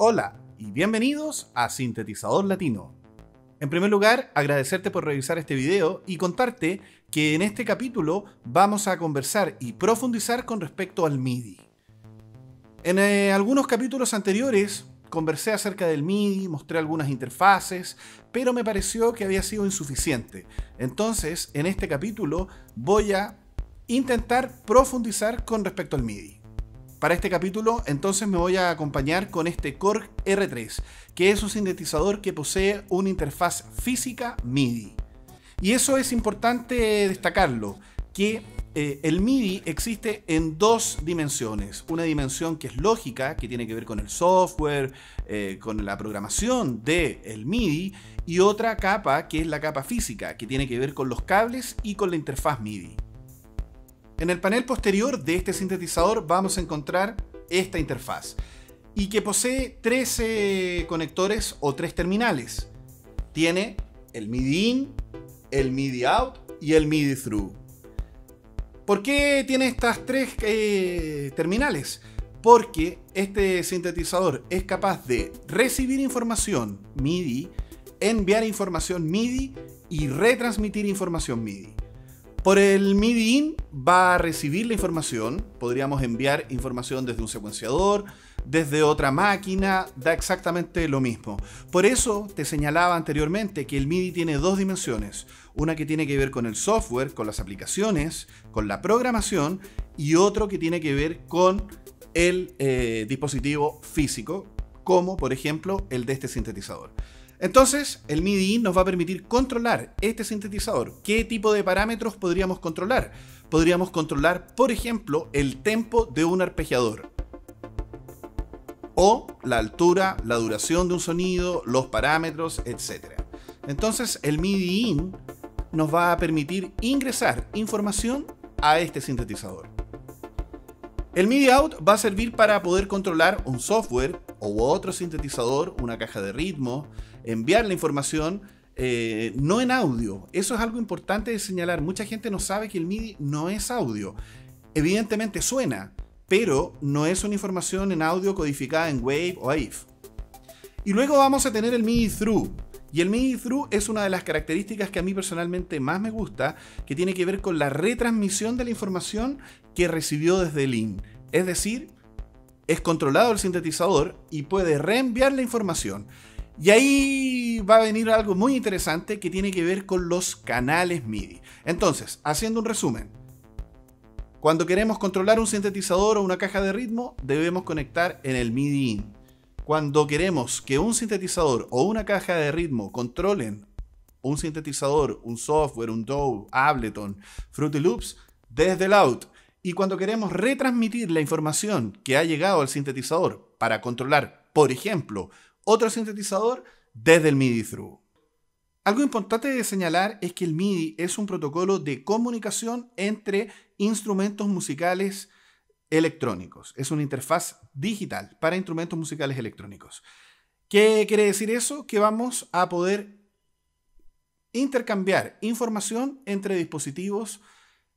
Hola y bienvenidos a Sintetizador Latino. En primer lugar, agradecerte por revisar este video y contarte que en este capítulo vamos a conversar y profundizar con respecto al MIDI. En eh, algunos capítulos anteriores conversé acerca del MIDI, mostré algunas interfaces, pero me pareció que había sido insuficiente. Entonces, en este capítulo voy a intentar profundizar con respecto al MIDI. Para este capítulo entonces me voy a acompañar con este Korg R3, que es un sintetizador que posee una interfaz física MIDI. Y eso es importante destacarlo, que eh, el MIDI existe en dos dimensiones. Una dimensión que es lógica, que tiene que ver con el software, eh, con la programación del el MIDI, y otra capa que es la capa física, que tiene que ver con los cables y con la interfaz MIDI. En el panel posterior de este sintetizador vamos a encontrar esta interfaz y que posee 13 conectores o tres terminales. Tiene el MIDI in, el MIDI out y el MIDI through. ¿Por qué tiene estas tres eh, terminales? Porque este sintetizador es capaz de recibir información MIDI, enviar información MIDI y retransmitir información MIDI. Por el MIDI in va a recibir la información, podríamos enviar información desde un secuenciador, desde otra máquina, da exactamente lo mismo. Por eso te señalaba anteriormente que el MIDI tiene dos dimensiones, una que tiene que ver con el software, con las aplicaciones, con la programación, y otro que tiene que ver con el eh, dispositivo físico, como por ejemplo el de este sintetizador. Entonces, el MIDI nos va a permitir controlar este sintetizador. ¿Qué tipo de parámetros podríamos controlar? Podríamos controlar, por ejemplo, el tempo de un arpegiador. O la altura, la duración de un sonido, los parámetros, etc. Entonces, el MIDI in nos va a permitir ingresar información a este sintetizador. El MIDI out va a servir para poder controlar un software o otro sintetizador, una caja de ritmo, enviar la información eh, no en audio. Eso es algo importante de señalar. Mucha gente no sabe que el MIDI no es audio. Evidentemente suena, pero no es una información en audio codificada en WAVE o AIF. Y luego vamos a tener el MIDI through. Y el MIDI through es una de las características que a mí personalmente más me gusta, que tiene que ver con la retransmisión de la información que recibió desde el IN. Es decir, es controlado el sintetizador y puede reenviar la información. Y ahí va a venir algo muy interesante que tiene que ver con los canales MIDI. Entonces, haciendo un resumen, cuando queremos controlar un sintetizador o una caja de ritmo, debemos conectar en el MIDI in. Cuando queremos que un sintetizador o una caja de ritmo controlen un sintetizador, un software, un DAW, Ableton, Fruity Loops, desde el out. Y cuando queremos retransmitir la información que ha llegado al sintetizador para controlar, por ejemplo, otro sintetizador desde el MIDI through. Algo importante de señalar es que el MIDI es un protocolo de comunicación entre instrumentos musicales electrónicos. Es una interfaz digital para instrumentos musicales electrónicos. ¿Qué quiere decir eso? Que vamos a poder intercambiar información entre dispositivos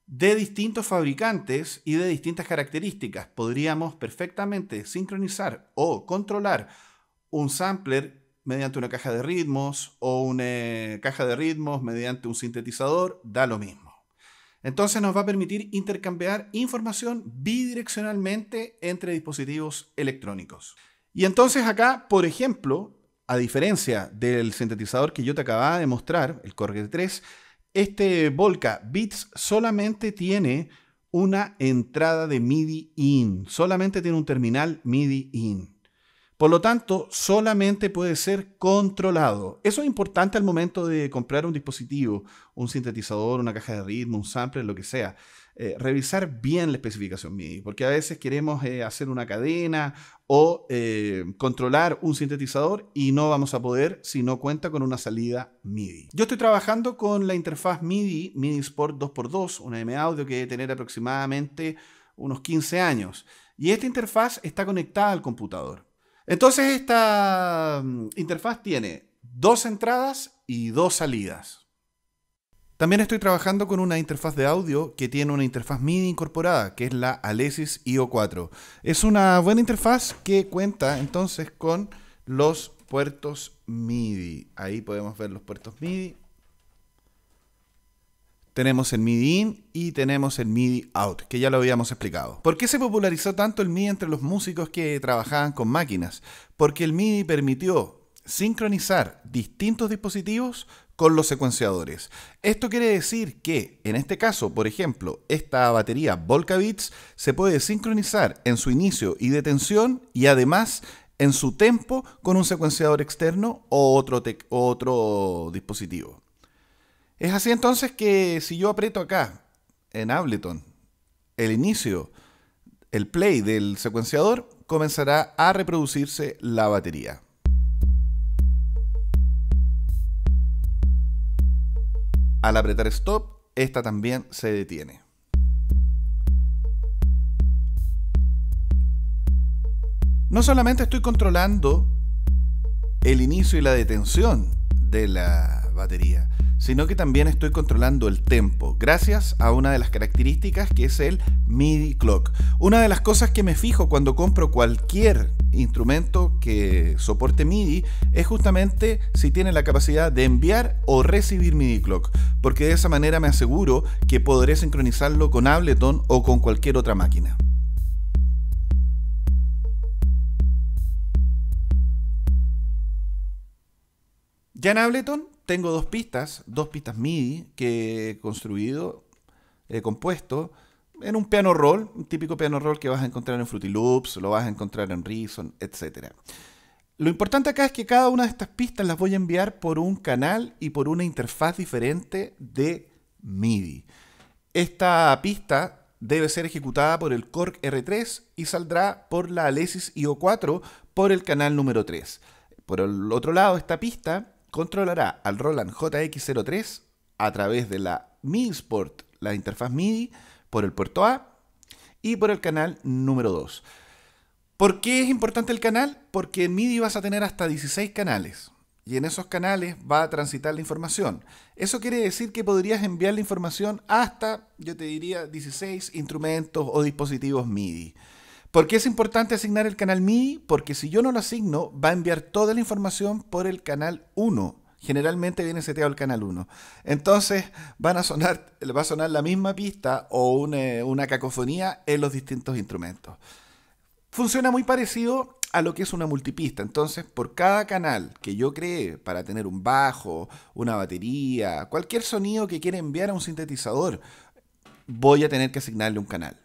de distintos fabricantes y de distintas características. Podríamos perfectamente sincronizar o controlar un sampler mediante una caja de ritmos o una caja de ritmos mediante un sintetizador, da lo mismo. Entonces nos va a permitir intercambiar información bidireccionalmente entre dispositivos electrónicos. Y entonces acá, por ejemplo, a diferencia del sintetizador que yo te acababa de mostrar, el Korg 3, este Volca Beats solamente tiene una entrada de MIDI in, solamente tiene un terminal MIDI in. Por lo tanto, solamente puede ser controlado. Eso es importante al momento de comprar un dispositivo, un sintetizador, una caja de ritmo, un sampler, lo que sea. Eh, revisar bien la especificación MIDI, porque a veces queremos eh, hacer una cadena o eh, controlar un sintetizador y no vamos a poder si no cuenta con una salida MIDI. Yo estoy trabajando con la interfaz MIDI, MIDI Sport 2x2, una M Audio que debe tener aproximadamente unos 15 años. Y esta interfaz está conectada al computador. Entonces esta mm, interfaz tiene dos entradas y dos salidas. También estoy trabajando con una interfaz de audio que tiene una interfaz MIDI incorporada, que es la Alesis IO4. Es una buena interfaz que cuenta entonces con los puertos MIDI. Ahí podemos ver los puertos MIDI. Tenemos el MIDI in y tenemos el MIDI out, que ya lo habíamos explicado. ¿Por qué se popularizó tanto el MIDI entre los músicos que trabajaban con máquinas? Porque el MIDI permitió sincronizar distintos dispositivos con los secuenciadores. Esto quiere decir que, en este caso, por ejemplo, esta batería Volca Beats se puede sincronizar en su inicio y detención y además en su tempo con un secuenciador externo o otro, otro dispositivo. Es así entonces que si yo aprieto acá en Ableton el inicio, el play del secuenciador, comenzará a reproducirse la batería. Al apretar stop, esta también se detiene. No solamente estoy controlando el inicio y la detención de la batería, sino que también estoy controlando el tempo, gracias a una de las características que es el MIDI clock. Una de las cosas que me fijo cuando compro cualquier instrumento que soporte MIDI es justamente si tiene la capacidad de enviar o recibir MIDI clock, porque de esa manera me aseguro que podré sincronizarlo con Ableton o con cualquier otra máquina. Ya en Ableton tengo dos pistas, dos pistas MIDI que he construido, he compuesto en un piano roll, un típico piano roll que vas a encontrar en Fruity Loops, lo vas a encontrar en Reason, etc. Lo importante acá es que cada una de estas pistas las voy a enviar por un canal y por una interfaz diferente de MIDI. Esta pista debe ser ejecutada por el Korg R3 y saldrá por la Alesis IO4 por el canal número 3. Por el otro lado, esta pista controlará al Roland JX03 a través de la MIDI Sport, la interfaz MIDI, por el puerto A y por el canal número 2. ¿Por qué es importante el canal? Porque en MIDI vas a tener hasta 16 canales y en esos canales va a transitar la información. Eso quiere decir que podrías enviar la información hasta, yo te diría, 16 instrumentos o dispositivos MIDI. ¿Por qué es importante asignar el canal MIDI? Porque si yo no lo asigno, va a enviar toda la información por el canal 1. Generalmente viene seteado el canal 1. Entonces a sonar, va a sonar la misma pista o una, una cacofonía en los distintos instrumentos. Funciona muy parecido a lo que es una multipista. Entonces, por cada canal que yo cree para tener un bajo, una batería, cualquier sonido que quiera enviar a un sintetizador, voy a tener que asignarle un canal.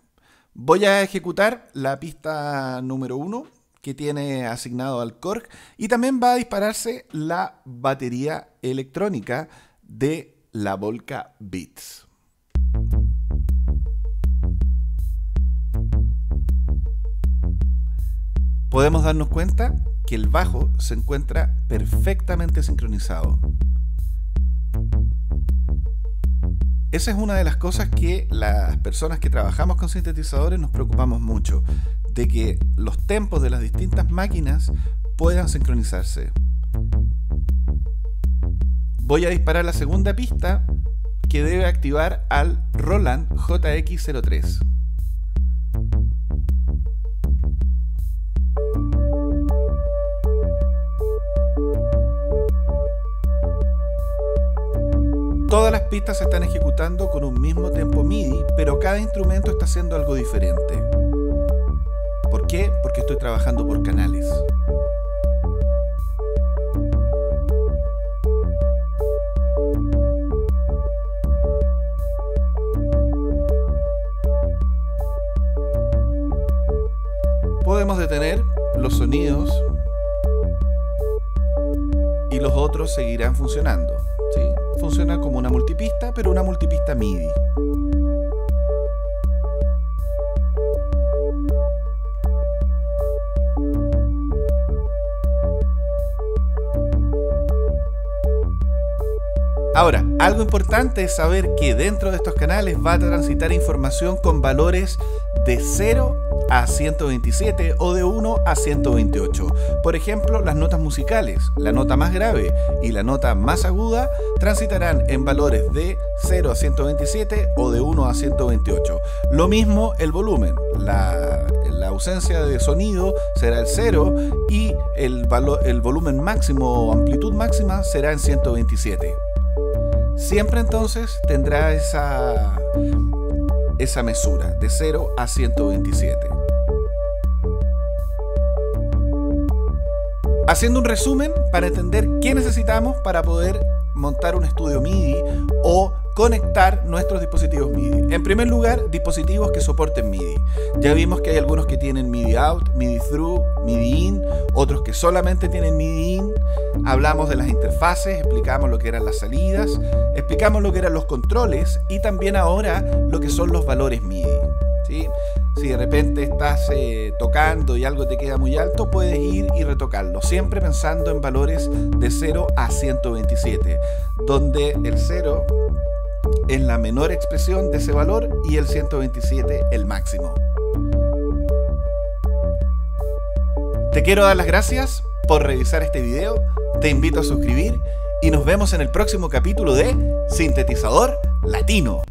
Voy a ejecutar la pista número 1 que tiene asignado al Korg y también va a dispararse la batería electrónica de la Volca Beats. Podemos darnos cuenta que el bajo se encuentra perfectamente sincronizado. Esa es una de las cosas que las personas que trabajamos con sintetizadores nos preocupamos mucho, de que los tempos de las distintas máquinas puedan sincronizarse. Voy a disparar la segunda pista que debe activar al Roland JX03. Todas las pistas se están ejecutando con un mismo tempo MIDI, pero cada instrumento está haciendo algo diferente. ¿Por qué? Porque estoy trabajando por canales. Podemos detener los sonidos y los otros seguirán funcionando. Funciona como una multipista, pero una multipista MIDI. Ahora, algo importante es saber que dentro de estos canales va a transitar información con valores de 0 a 127 o de 1 a 128. Por ejemplo, las notas musicales, la nota más grave y la nota más aguda transitarán en valores de 0 a 127 o de 1 a 128. Lo mismo el volumen, la, ausencia de sonido será el 0 y el, volumen máximo o amplitud máxima será en 127. Siempre entonces tendrá esa, esa mesura de 0 a 127. Haciendo un resumen para entender qué necesitamos para poder montar un estudio MIDI o conectar nuestros dispositivos MIDI. En primer lugar, dispositivos que soporten MIDI. Ya vimos que hay algunos que tienen MIDI out, MIDI through, MIDI in, otros que solamente tienen MIDI in. Hablamos de las interfaces, explicamos lo que eran las salidas, explicamos lo que eran los controles y también ahora lo que son los valores MIDI. Si de repente estás eh, tocando y algo te queda muy alto, puedes ir y retocarlo, siempre pensando en valores de 0 a 127, donde el 0 es la menor expresión de ese valor y el 127 el máximo. Te quiero dar las gracias por revisar este video, te invito a suscribir y nos vemos en el próximo capítulo de Sintetizador Latino.